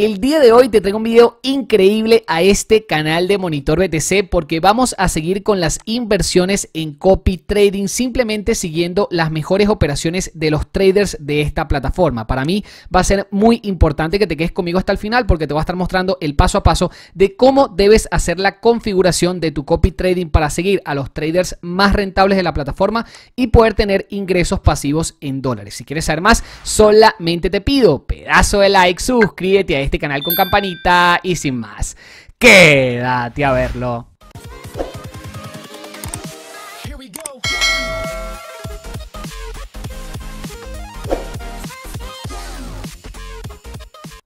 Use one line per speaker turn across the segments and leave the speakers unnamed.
El día de hoy te traigo un video increíble a este canal de Monitor BTC porque vamos a seguir con las inversiones en copy trading simplemente siguiendo las mejores operaciones de los traders de esta plataforma. Para mí va a ser muy importante que te quedes conmigo hasta el final porque te voy a estar mostrando el paso a paso de cómo debes hacer la configuración de tu copy trading para seguir a los traders más rentables de la plataforma y poder tener ingresos pasivos en dólares. Si quieres saber más, solamente te pido pedazo de like, suscríbete a este este canal con campanita y sin más. Quédate a verlo.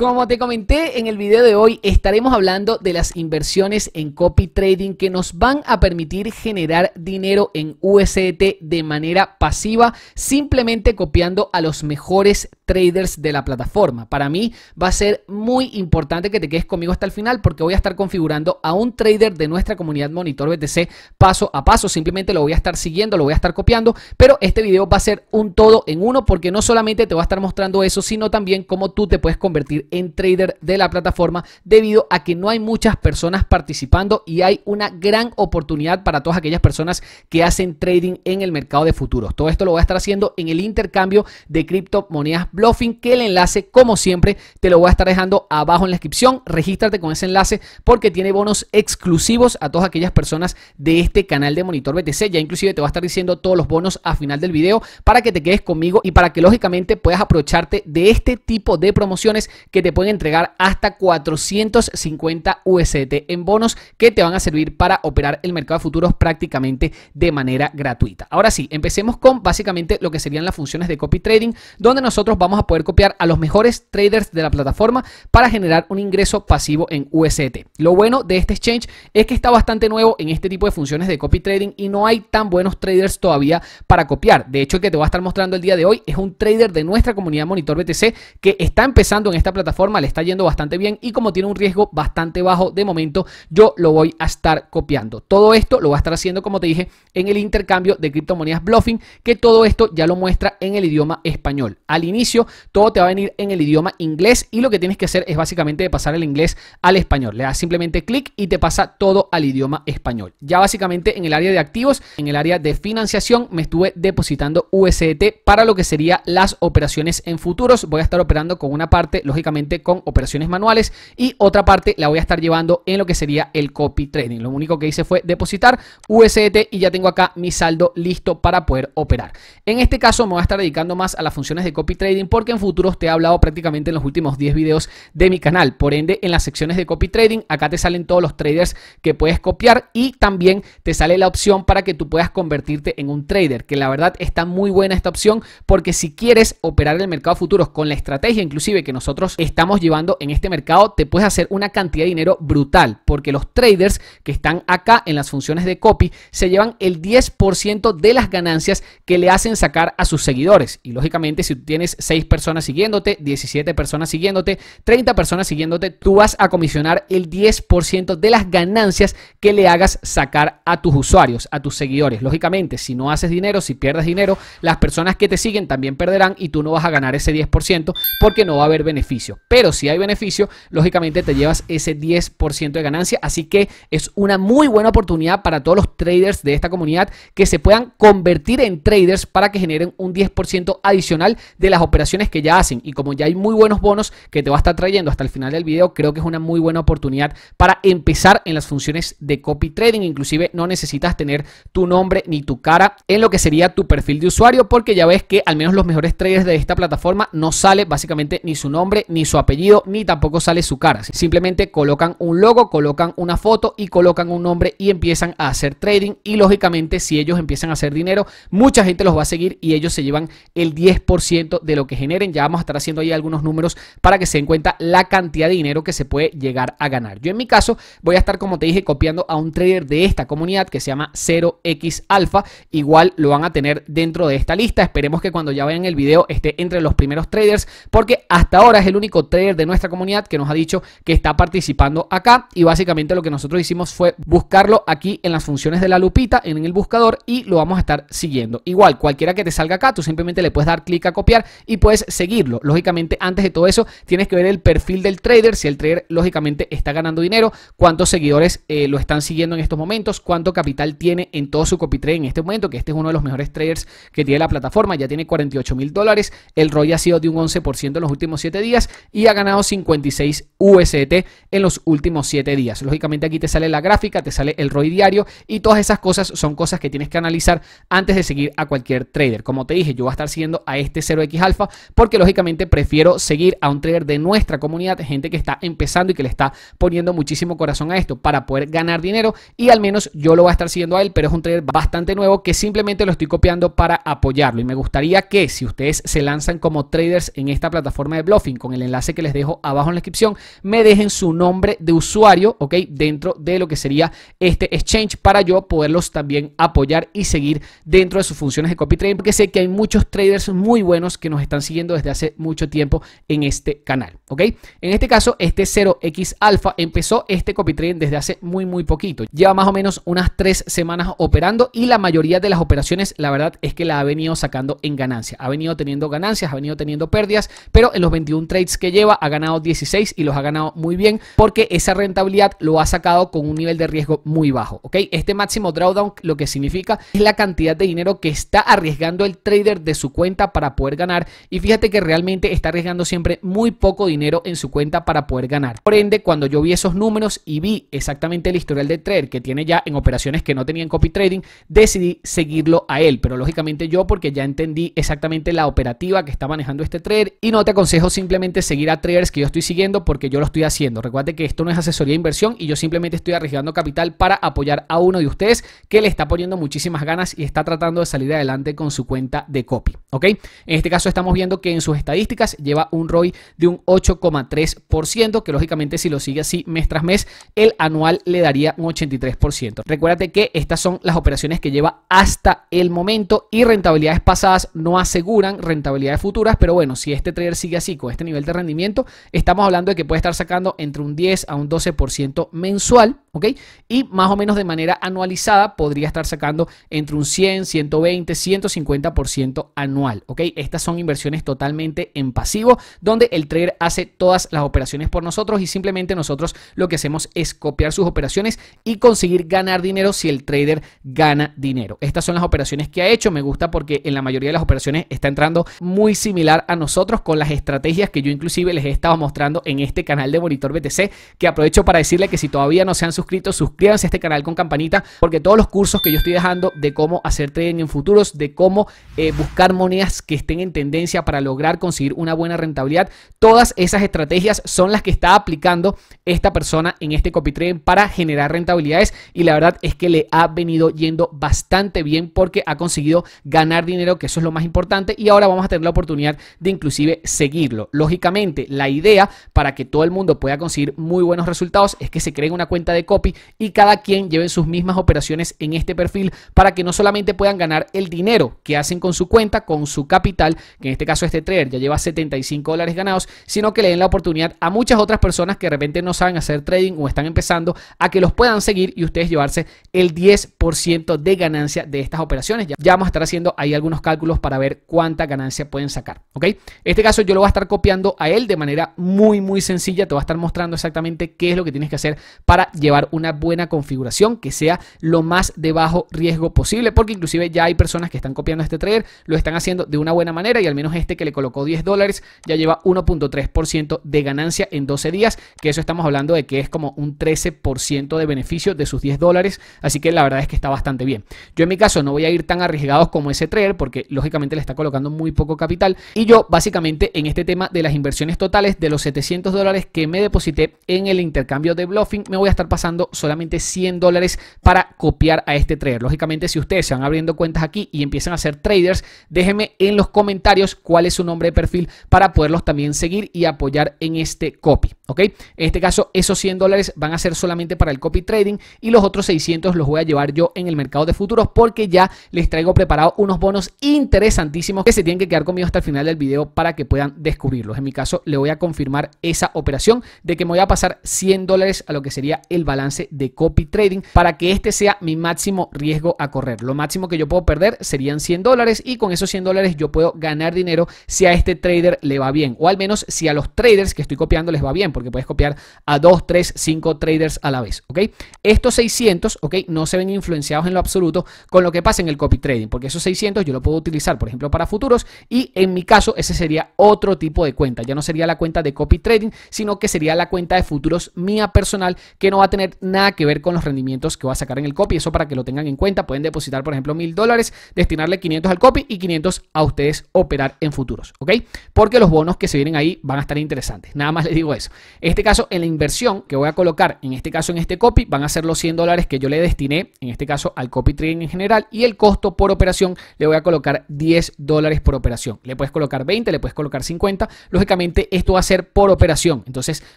Como te comenté en el video de hoy, estaremos hablando de las inversiones en copy trading que nos van a permitir generar dinero en USDT de manera pasiva, simplemente copiando a los mejores traders de la plataforma. Para mí va a ser muy importante que te quedes conmigo hasta el final porque voy a estar configurando a un trader de nuestra comunidad Monitor BTC paso a paso. Simplemente lo voy a estar siguiendo, lo voy a estar copiando, pero este video va a ser un todo en uno porque no solamente te va a estar mostrando eso, sino también cómo tú te puedes convertir en trader de la plataforma debido a que no hay muchas personas participando y hay una gran oportunidad para todas aquellas personas que hacen trading en el mercado de futuros. Todo esto lo voy a estar haciendo en el intercambio de criptomonedas Bluffing que el enlace como siempre te lo voy a estar dejando abajo en la descripción. Regístrate con ese enlace porque tiene bonos exclusivos a todas aquellas personas de este canal de Monitor BTC. Ya inclusive te voy a estar diciendo todos los bonos a final del video para que te quedes conmigo y para que lógicamente puedas aprovecharte de este tipo de promociones que te pueden entregar hasta 450 USDT en bonos que te van a servir para operar el mercado de futuros prácticamente de manera gratuita. Ahora sí, empecemos con básicamente lo que serían las funciones de copy trading, donde nosotros vamos a poder copiar a los mejores traders de la plataforma para generar un ingreso pasivo en USDT. Lo bueno de este exchange es que está bastante nuevo en este tipo de funciones de copy trading y no hay tan buenos traders todavía para copiar. De hecho, el que te voy a estar mostrando el día de hoy es un trader de nuestra comunidad Monitor BTC que está empezando en esta plataforma forma le está yendo bastante bien y como tiene un riesgo bastante bajo de momento, yo lo voy a estar copiando. Todo esto lo voy a estar haciendo, como te dije, en el intercambio de criptomonedas Bluffing, que todo esto ya lo muestra en el idioma español. Al inicio, todo te va a venir en el idioma inglés y lo que tienes que hacer es básicamente pasar el inglés al español. Le das simplemente clic y te pasa todo al idioma español. Ya básicamente en el área de activos, en el área de financiación, me estuve depositando USDT para lo que sería las operaciones en futuros. Voy a estar operando con una parte, lógicamente, con operaciones manuales y otra parte la voy a estar llevando en lo que sería el copy trading. Lo único que hice fue depositar USDT y ya tengo acá mi saldo listo para poder operar. En este caso me voy a estar dedicando más a las funciones de copy trading porque en futuros te he hablado prácticamente en los últimos 10 videos de mi canal. Por ende, en las secciones de copy trading, acá te salen todos los traders que puedes copiar y también te sale la opción para que tú puedas convertirte en un trader, que la verdad está muy buena esta opción porque si quieres operar el mercado futuros con la estrategia inclusive que nosotros estamos llevando en este mercado, te puedes hacer una cantidad de dinero brutal, porque los traders que están acá en las funciones de copy se llevan el 10% de las ganancias que le hacen sacar a sus seguidores. Y lógicamente, si tienes 6 personas siguiéndote, 17 personas siguiéndote, 30 personas siguiéndote, tú vas a comisionar el 10% de las ganancias que le hagas sacar a tus usuarios, a tus seguidores. Lógicamente, si no haces dinero, si pierdes dinero, las personas que te siguen también perderán y tú no vas a ganar ese 10% porque no va a haber beneficio. Pero si hay beneficio, lógicamente te llevas ese 10% de ganancia. Así que es una muy buena oportunidad para todos los traders de esta comunidad que se puedan convertir en traders para que generen un 10% adicional de las operaciones que ya hacen. Y como ya hay muy buenos bonos que te va a estar trayendo hasta el final del video, creo que es una muy buena oportunidad para empezar en las funciones de copy trading. Inclusive no necesitas tener tu nombre ni tu cara en lo que sería tu perfil de usuario porque ya ves que al menos los mejores traders de esta plataforma no sale básicamente ni su nombre ni su apellido ni tampoco sale su cara. Simplemente colocan un logo, colocan una foto y colocan un nombre y empiezan a hacer trading. Y lógicamente, si ellos empiezan a hacer dinero, mucha gente los va a seguir y ellos se llevan el 10% de lo que generen. Ya vamos a estar haciendo ahí algunos números para que se den cuenta la cantidad de dinero que se puede llegar a ganar. Yo en mi caso voy a estar, como te dije, copiando a un trader de esta comunidad que se llama 0x Alpha. Igual lo van a tener dentro de esta lista. Esperemos que cuando ya vean el video esté entre los primeros traders porque hasta ahora es el único trader de nuestra comunidad que nos ha dicho que está participando acá y básicamente lo que nosotros hicimos fue buscarlo aquí en las funciones de la lupita en el buscador y lo vamos a estar siguiendo. Igual, cualquiera que te salga acá, tú simplemente le puedes dar clic a copiar y puedes seguirlo. Lógicamente, antes de todo eso, tienes que ver el perfil del trader, si el trader lógicamente está ganando dinero, cuántos seguidores eh, lo están siguiendo en estos momentos, cuánto capital tiene en todo su copy trade en este momento, que este es uno de los mejores traders que tiene la plataforma, ya tiene 48 mil dólares, el ROI ha sido de un 11% en los últimos 7 días y ha ganado 56 UST en los últimos 7 días. Lógicamente aquí te sale la gráfica, te sale el ROI diario y todas esas cosas son cosas que tienes que analizar antes de seguir a cualquier trader. Como te dije, yo voy a estar siguiendo a este 0x alfa porque lógicamente prefiero seguir a un trader de nuestra comunidad, gente que está empezando y que le está poniendo muchísimo corazón a esto para poder ganar dinero y al menos yo lo voy a estar siguiendo a él, pero es un trader bastante nuevo que simplemente lo estoy copiando para apoyarlo y me gustaría que si ustedes se lanzan como traders en esta plataforma de bluffing con el enlace que les dejo abajo en la descripción, me dejen su nombre de usuario, ¿ok? Dentro de lo que sería este exchange para yo poderlos también apoyar y seguir dentro de sus funciones de copy trading porque sé que hay muchos traders muy buenos que nos están siguiendo desde hace mucho tiempo en este canal, ¿ok? En este caso, este 0x alpha empezó este copy trading desde hace muy muy poquito. Lleva más o menos unas tres semanas operando y la mayoría de las operaciones, la verdad es que la ha venido sacando en ganancia. Ha venido teniendo ganancias, ha venido teniendo pérdidas, pero en los 21 trades que lleva ha ganado 16 y los ha ganado muy bien porque esa rentabilidad lo ha sacado con un nivel de riesgo muy bajo, ¿ok? Este máximo drawdown lo que significa es la cantidad de dinero que está arriesgando el trader de su cuenta para poder ganar y fíjate que realmente está arriesgando siempre muy poco dinero en su cuenta para poder ganar. Por ende, cuando yo vi esos números y vi exactamente el historial del trader que tiene ya en operaciones que no tenían copy trading, decidí seguirlo a él, pero lógicamente yo porque ya entendí exactamente la operativa que está manejando este trader y no te aconsejo simplemente seguir a traders que yo estoy siguiendo porque yo lo estoy haciendo. Recuerde que esto no es asesoría de inversión y yo simplemente estoy arriesgando capital para apoyar a uno de ustedes que le está poniendo muchísimas ganas y está tratando de salir adelante con su cuenta de copy, ¿ok? En este caso estamos viendo que en sus estadísticas lleva un ROI de un 8,3%, que lógicamente si lo sigue así mes tras mes, el anual le daría un 83%. Recuérdate que estas son las operaciones que lleva hasta el momento y rentabilidades pasadas no aseguran rentabilidades futuras, pero bueno, si este trader sigue así con este nivel de rendimiento, estamos hablando de que puede estar sacando entre un 10 a un 12% mensual, ¿ok? Y más o menos de manera anualizada podría estar sacando entre un 100, 120, 150% anual, ¿ok? Estas son inversiones totalmente en pasivo, donde el trader hace todas las operaciones por nosotros y simplemente nosotros lo que hacemos es copiar sus operaciones y conseguir ganar dinero si el trader gana dinero. Estas son las operaciones que ha hecho, me gusta porque en la mayoría de las operaciones está entrando muy similar a nosotros con las estrategias que yo inclusive les he estado mostrando en este canal de Monitor BTC, que aprovecho para decirle que si todavía no se han suscrito, suscríbanse a este canal con campanita, porque todos los cursos que yo estoy dejando de cómo hacer trading en futuros, de cómo eh, buscar monedas que estén en tendencia para lograr conseguir una buena rentabilidad, todas esas estrategias son las que está aplicando esta persona en este copy trading para generar rentabilidades y la verdad es que le ha venido yendo bastante bien porque ha conseguido ganar dinero, que eso es lo más importante y ahora vamos a tener la oportunidad de inclusive seguirlo. Lógicamente, la idea para que todo el mundo pueda conseguir muy buenos resultados es que se creen una cuenta de copy y cada quien lleve sus mismas operaciones en este perfil para que no solamente puedan ganar el dinero que hacen con su cuenta, con su capital, que en este caso este trader ya lleva 75 dólares ganados, sino que le den la oportunidad a muchas otras personas que de repente no saben hacer trading o están empezando a que los puedan seguir y ustedes llevarse el 10% de ganancia de estas operaciones. Ya, vamos a estar haciendo ahí algunos cálculos para ver cuánta ganancia pueden sacar, ¿ok? Este caso yo lo voy a estar copiando a él de manera muy muy sencilla, te va a estar mostrando exactamente qué es lo que tienes que hacer para llevar una buena configuración que sea lo más de bajo riesgo posible, porque inclusive ya hay personas que están copiando este trader, lo están haciendo de una buena manera y al menos este que le colocó 10 dólares ya lleva 1.3% de ganancia en 12 días, que eso estamos hablando de que es como un 13% de beneficio de sus 10 dólares, así que la verdad es que está bastante bien. Yo en mi caso no voy a ir tan arriesgados como ese trader porque lógicamente le está colocando muy poco capital y yo básicamente en este tema de las inversiones totales de los 700 dólares que me deposité en el intercambio de bluffing me voy a estar pasando solamente 100 dólares para copiar a este trader. Lógicamente, si ustedes se van abriendo cuentas aquí y empiezan a ser traders, déjenme en los comentarios cuál es su nombre de perfil para poderlos también seguir y apoyar en este copy. ¿Ok? En este caso, esos 100 dólares van a ser solamente para el copy trading y los otros 600 los voy a llevar yo en el mercado de futuros porque ya les traigo preparado unos bonos interesantísimos que se tienen que quedar conmigo hasta el final del video para que puedan descubrirlos. En mi caso, le voy a confirmar esa operación de que me voy a pasar 100 dólares a lo que sería el balance de copy trading para que este sea mi máximo riesgo a correr. Lo máximo que yo puedo perder serían 100 dólares y con esos 100 dólares yo puedo ganar dinero si a este trader le va bien o al menos si a los traders que estoy copiando les va bien porque puedes copiar a 2, 3, 5 traders a la vez, ¿ok? Estos 600, ¿ok? No se ven influenciados en lo absoluto con lo que pasa en el copy trading, porque esos 600 yo lo puedo utilizar, por ejemplo, para futuros y en mi caso ese sería otro tipo de cuenta, ya no sería la cuenta de copy trading, sino que sería la cuenta de futuros mía personal que no va a tener nada que ver con los rendimientos que va a sacar en el copy, eso para que lo tengan en cuenta, pueden depositar, por ejemplo, mil dólares, destinarle 500 al copy y 500 a ustedes operar en futuros, ¿ok? Porque los bonos que se vienen ahí van a estar interesantes, nada más les digo eso. En este caso, en la inversión que voy a colocar, en este caso en este copy, van a ser los 100 dólares que yo le destiné, en este caso al copy trading en general, y el costo por operación le voy a colocar 10 dólares por operación. Le puedes colocar 20, le puedes colocar 50. Lógicamente, esto va a ser por operación. Entonces,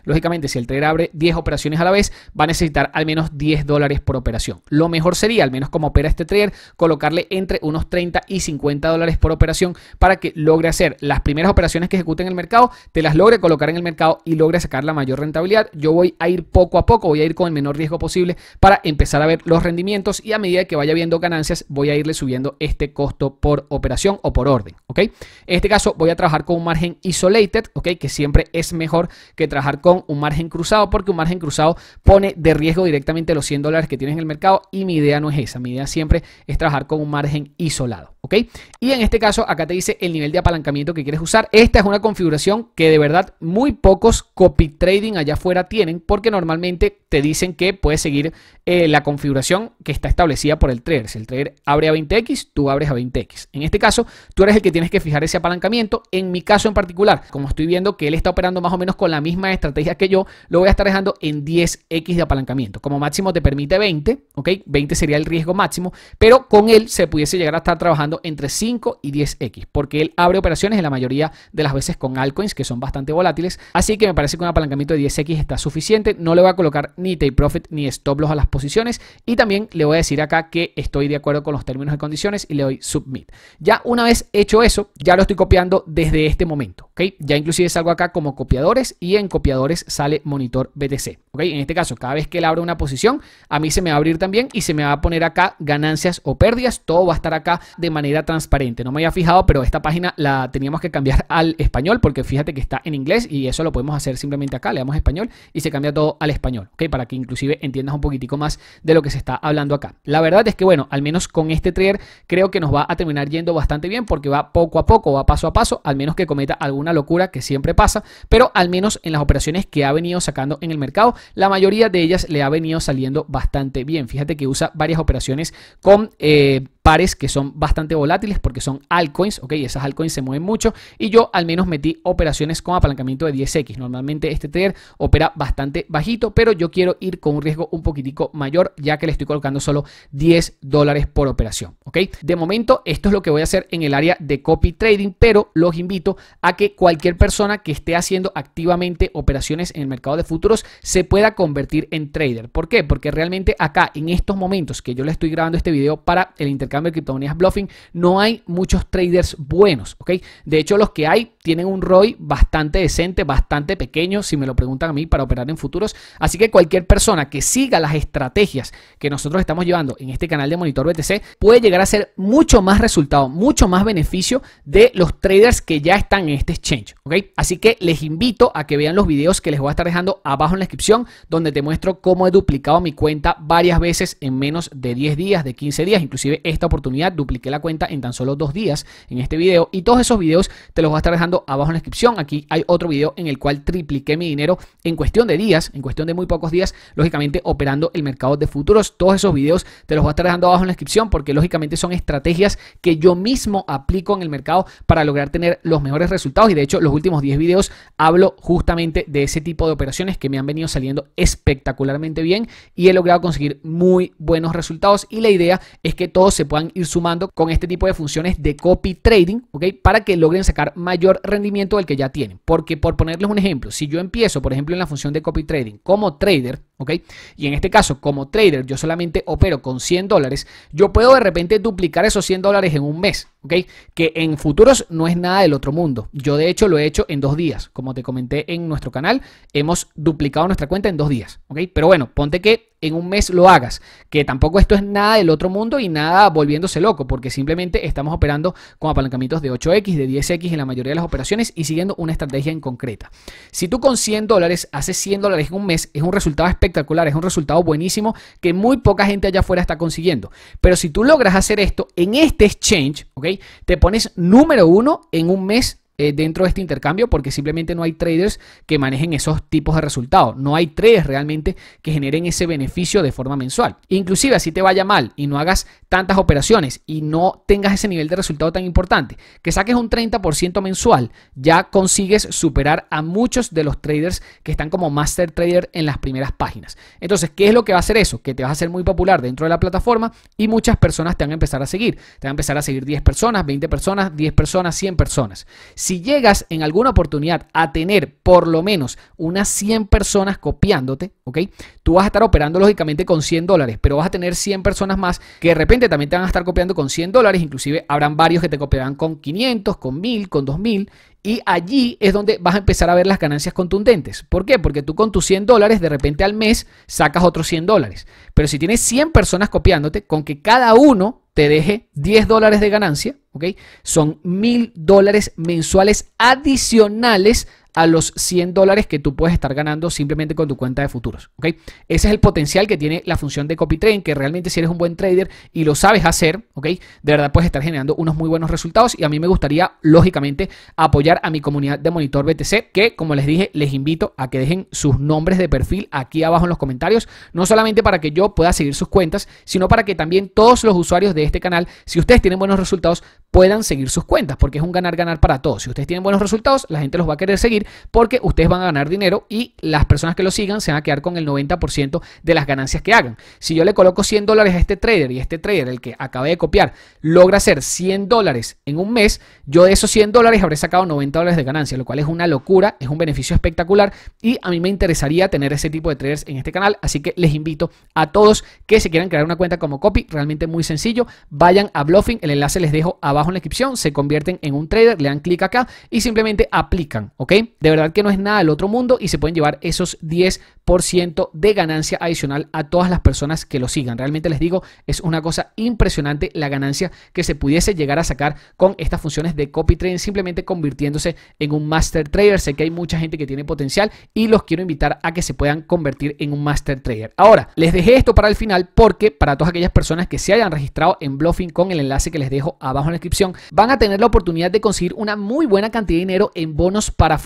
lógicamente, si el trader abre 10 operaciones a la vez, va a necesitar al menos 10 dólares por operación. Lo mejor sería, al menos como opera este trader, colocarle entre unos 30 y 50 dólares por operación para que logre hacer las primeras operaciones que ejecute en el mercado, te las logre colocar en el mercado y logre sacar la mayor rentabilidad. Yo voy a ir poco a poco, voy a ir con el menor riesgo posible para empezar a ver los rendimientos y a medida que vaya viendo ganancias, voy a irle subiendo este costo por operación o por orden, ¿ok? En este caso voy a trabajar con un margen isolated, ¿ok? Que siempre es mejor que trabajar con un margen cruzado porque un margen cruzado pone de riesgo directamente los 100 dólares que tienes en el mercado y mi idea no es esa, mi idea siempre es trabajar con un margen isolado, ¿ok? Y en este caso acá te dice el nivel de apalancamiento que quieres usar. Esta es una configuración que de verdad muy pocos copy trading allá afuera tienen porque normalmente te dicen que puedes seguir eh, la configuración que está establecida por el trader. Si el trader abre a 20x, tú abres a 20x. En este caso, tú eres el que tienes que fijar ese apalancamiento. En mi caso en particular, como estoy viendo que él está operando más o menos con la misma estrategia que yo, lo voy a estar dejando en 10x de apalancamiento. Como máximo te permite 20, ¿ok? 20 sería el riesgo máximo, pero con él se pudiese llegar a estar trabajando entre 5 y 10x, porque él abre operaciones en la mayoría de las veces con altcoins que son bastante volátiles. Así que me parece que un apalancamiento de 10x está suficiente. No le voy a colocar ni take profit ni stop loss a las posiciones y también le voy a decir acá que estoy de acuerdo con los términos y condiciones y le doy submit. Ya una vez hecho eso, ya lo estoy copiando desde este momento, ¿ok? Ya inclusive salgo acá como copiadores y en copiadores sale monitor BTC, ¿ok? En este caso, cada vez que él abre una posición, a mí se me va a abrir también y se me va a poner acá ganancias o pérdidas, todo va a estar acá de manera transparente. No me había fijado, pero esta página la teníamos que cambiar al español porque fíjate que está en inglés y eso lo podemos hacer simplemente acá, le damos español y se cambia todo al español, ¿ok? Para que inclusive entiendas un poquitico más de lo que se está hablando acá. La verdad es que, bueno, al menos con este trader creo que nos va a terminar yendo bastante bien porque va poco a poco, va paso a paso, al menos que cometa alguna locura que siempre pasa, pero al menos en las operaciones que ha venido sacando en el mercado, la mayoría de ellas le ha venido saliendo bastante bien. Fíjate que usa varias operaciones con... Eh, pares que son bastante volátiles porque son altcoins, ok, esas altcoins se mueven mucho y yo al menos metí operaciones con apalancamiento de 10x. Normalmente este trader opera bastante bajito, pero yo quiero ir con un riesgo un poquitico mayor ya que le estoy colocando solo 10 dólares por operación, ok. De momento esto es lo que voy a hacer en el área de copy trading, pero los invito a que cualquier persona que esté haciendo activamente operaciones en el mercado de futuros se pueda convertir en trader. ¿Por qué? Porque realmente acá en estos momentos que yo le estoy grabando este video para el intercambio cambio de criptomonedas bluffing, no hay muchos traders buenos, ¿ok? De hecho, los que hay tienen un ROI bastante decente, bastante pequeño, si me lo preguntan a mí, para operar en futuros. Así que cualquier persona que siga las estrategias que nosotros estamos llevando en este canal de Monitor BTC puede llegar a ser mucho más resultado, mucho más beneficio de los traders que ya están en este exchange, ¿ok? Así que les invito a que vean los videos que les voy a estar dejando abajo en la descripción, donde te muestro cómo he duplicado mi cuenta varias veces en menos de 10 días, de 15 días, inclusive esta oportunidad, dupliqué la cuenta en tan solo dos días en este video y todos esos videos te los voy a estar dejando abajo en la descripción. Aquí hay otro video en el cual tripliqué mi dinero en cuestión de días, en cuestión de muy pocos días, lógicamente operando el mercado de futuros. Todos esos videos te los voy a estar dejando abajo en la descripción porque lógicamente son estrategias que yo mismo aplico en el mercado para lograr tener los mejores resultados y de hecho los últimos 10 videos hablo justamente de ese tipo de operaciones que me han venido saliendo espectacularmente bien y he logrado conseguir muy buenos resultados y la idea es que todos se puedan ir sumando con este tipo de funciones de copy trading, ¿ok? Para que logren sacar mayor rendimiento del que ya tienen. Porque por ponerles un ejemplo, si yo empiezo, por ejemplo, en la función de copy trading como trader, ¿ok? Y en este caso, como trader, yo solamente opero con 100 dólares, yo puedo de repente duplicar esos 100 dólares en un mes, ¿ok? Que en futuros no es nada del otro mundo. Yo de hecho lo he hecho en dos días. Como te comenté en nuestro canal, hemos duplicado nuestra cuenta en dos días, ¿ok? Pero bueno, ponte que en un mes lo hagas. Que tampoco esto es nada del otro mundo y nada volviéndose loco, porque simplemente estamos operando con apalancamientos de 8X, de 10X en la mayoría de las operaciones y siguiendo una estrategia en concreta. Si tú con 100 dólares haces 100 dólares en un mes, es un resultado espectacular, es un resultado buenísimo que muy poca gente allá afuera está consiguiendo. Pero si tú logras hacer esto en este exchange, ¿ok? Te pones número uno en un mes eh, dentro de este intercambio porque simplemente no hay traders que manejen esos tipos de resultados. No hay traders realmente que generen ese beneficio de forma mensual. Inclusive así te vaya mal y no hagas tantas operaciones y no tengas ese nivel de resultado tan importante, que saques un 30% mensual, ya consigues superar a muchos de los traders que están como master trader en las primeras páginas. Entonces, ¿qué es lo que va a hacer eso? Que te vas a hacer muy popular dentro de la plataforma y muchas personas te van a empezar a seguir. Te van a empezar a seguir 10 personas, 20 personas, 10 personas, 100 personas. Si llegas en alguna oportunidad a tener por lo menos unas 100 personas copiándote, ¿ok? Tú vas a estar operando lógicamente con 100 dólares, pero vas a tener 100 personas más que de repente también te van a estar copiando con 100 dólares, inclusive habrán varios que te copiarán con 500, con 1000, con 2000 y allí es donde vas a empezar a ver las ganancias contundentes. ¿Por qué? Porque tú con tus 100 dólares de repente al mes sacas otros 100 dólares. Pero si tienes 100 personas copiándote, con que cada uno te deje 10 dólares de ganancia, ¿ok? Son mil dólares mensuales adicionales a los 100 dólares que tú puedes estar ganando simplemente con tu cuenta de futuros. ¿ok? Ese es el potencial que tiene la función de copy trading, que realmente si eres un buen trader y lo sabes hacer, ¿ok? de verdad puedes estar generando unos muy buenos resultados y a mí me gustaría, lógicamente, apoyar a mi comunidad de monitor BTC, que como les dije, les invito a que dejen sus nombres de perfil aquí abajo en los comentarios, no solamente para que yo pueda seguir sus cuentas, sino para que también todos los usuarios de este canal, si ustedes tienen buenos resultados, puedan seguir sus cuentas, porque es un ganar-ganar para todos. Si ustedes tienen buenos resultados, la gente los va a querer seguir porque ustedes van a ganar dinero y las personas que lo sigan se van a quedar con el 90% de las ganancias que hagan. Si yo le coloco 100 dólares a este trader y este trader, el que acabé de copiar, logra hacer 100 dólares en un mes, yo de esos 100 dólares habré sacado 90 dólares de ganancia, lo cual es una locura, es un beneficio espectacular y a mí me interesaría tener ese tipo de traders en este canal, así que les invito a todos que se quieran crear una cuenta como copy, realmente muy sencillo, vayan a Bluffing, el enlace les dejo abajo en la descripción, se convierten en un trader, le dan clic acá y simplemente aplican, ¿ok? De verdad que no es nada del otro mundo y se pueden llevar esos 10% de ganancia adicional a todas las personas que lo sigan. Realmente les digo, es una cosa impresionante la ganancia que se pudiese llegar a sacar con estas funciones de copy trading, simplemente convirtiéndose en un master trader. Sé que hay mucha gente que tiene potencial y los quiero invitar a que se puedan convertir en un master trader. Ahora, les dejé esto para el final porque para todas aquellas personas que se hayan registrado en Bluffing con el enlace que les dejo abajo en la descripción, van a tener la oportunidad de conseguir una muy buena cantidad de dinero en bonos para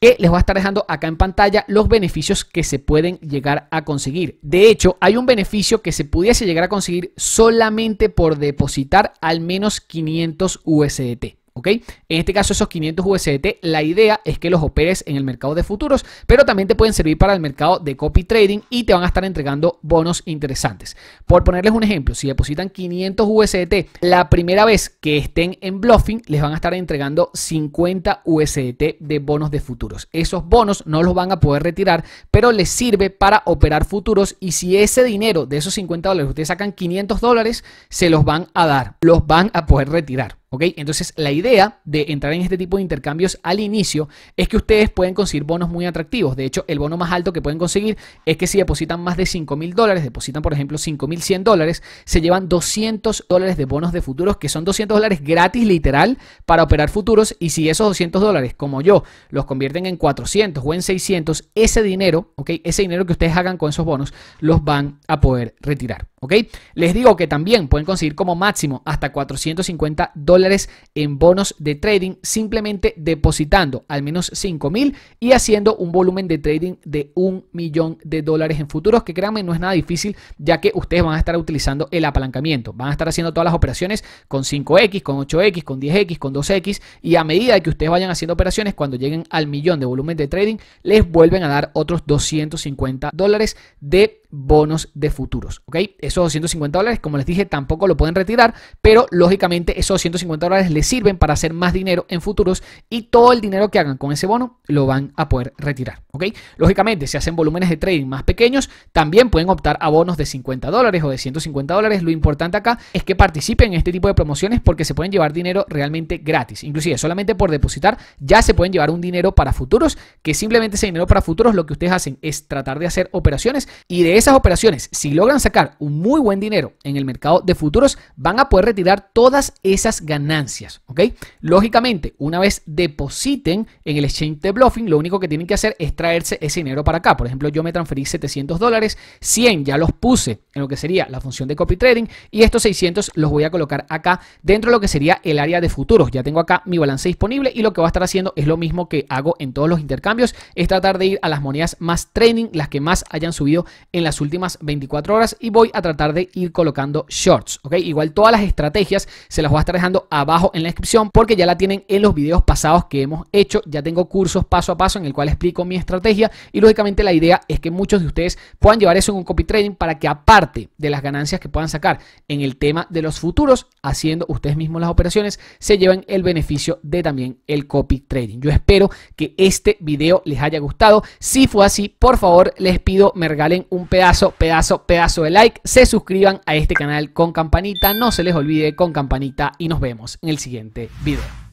que les voy a estar dejando acá en pantalla los beneficios que se pueden llegar a conseguir. De hecho, hay un beneficio que se pudiese llegar a conseguir solamente por depositar al menos 500 USDT. ¿Ok? En este caso esos 500 USDT, la idea es que los operes en el mercado de futuros, pero también te pueden servir para el mercado de copy trading y te van a estar entregando bonos interesantes. Por ponerles un ejemplo, si depositan 500 USDT la primera vez que estén en Bluffing, les van a estar entregando 50 USDT de bonos de futuros. Esos bonos no los van a poder retirar, pero les sirve para operar futuros y si ese dinero de esos 50 dólares ustedes sacan 500 dólares, se los van a dar, los van a poder retirar. ¿Ok? Entonces la idea de entrar en este tipo de intercambios al inicio es que ustedes pueden conseguir bonos muy atractivos. De hecho, el bono más alto que pueden conseguir es que si depositan más de 5 mil dólares, depositan por ejemplo 5 mil 100 dólares, se llevan 200 dólares de bonos de futuros, que son 200 dólares gratis literal para operar futuros. Y si esos 200 dólares, como yo, los convierten en 400 o en 600, ese dinero, ¿ok? Ese dinero que ustedes hagan con esos bonos, los van a poder retirar. ¿Ok? Les digo que también pueden conseguir como máximo hasta 450 dólares en bonos de trading simplemente depositando al menos 5 mil y haciendo un volumen de trading de un millón de dólares en futuros, que créanme no es nada difícil ya que ustedes van a estar utilizando el apalancamiento, van a estar haciendo todas las operaciones con 5X, con 8X, con 10X, con 2X y a medida que ustedes vayan haciendo operaciones, cuando lleguen al millón de volumen de trading, les vuelven a dar otros 250 dólares de bonos de futuros, ¿ok? Esos 250 dólares, como les dije, tampoco lo pueden retirar, pero lógicamente esos 250 dólares les sirven para hacer más dinero en futuros y todo el dinero que hagan con ese bono lo van a poder retirar, ¿ok? Lógicamente, si hacen volúmenes de trading más pequeños, también pueden optar a bonos de 50 dólares o de 150 dólares. Lo importante acá es que participen en este tipo de promociones porque se pueden llevar dinero realmente gratis. Inclusive, solamente por depositar ya se pueden llevar un dinero para futuros, que simplemente ese dinero para futuros lo que ustedes hacen es tratar de hacer operaciones y de esas operaciones, si logran sacar un muy buen dinero en el mercado de futuros, van a poder retirar todas esas ganancias, ¿ok? Lógicamente, una vez depositen en el exchange de bluffing, lo único que tienen que hacer es traerse ese dinero para acá. Por ejemplo, yo me transferí 700 dólares, 100 ya los puse en lo que sería la función de copy trading y estos 600 los voy a colocar acá dentro de lo que sería el área de futuros. Ya tengo acá mi balance disponible y lo que voy a estar haciendo es lo mismo que hago en todos los intercambios, es tratar de ir a las monedas más trading, las que más hayan subido en las últimas 24 horas y voy a tratar de ir colocando shorts, ¿ok? Igual todas las estrategias se las voy a estar dejando abajo en la descripción porque ya la tienen en los videos pasados que hemos hecho, ya tengo cursos paso a paso en el cual explico mi estrategia y lógicamente la idea es que muchos de ustedes puedan llevar eso en un copy trading para que aparte de las ganancias que puedan sacar en el tema de los futuros, haciendo ustedes mismos las operaciones, se lleven el beneficio de también el copy trading. Yo espero que este video les haya gustado. Si fue así, por favor, les pido me regalen un pedazo, pedazo pedazo, pedazo de like, se suscriban a este canal con campanita, no se les olvide con campanita. Y nos vemos en el siguiente video.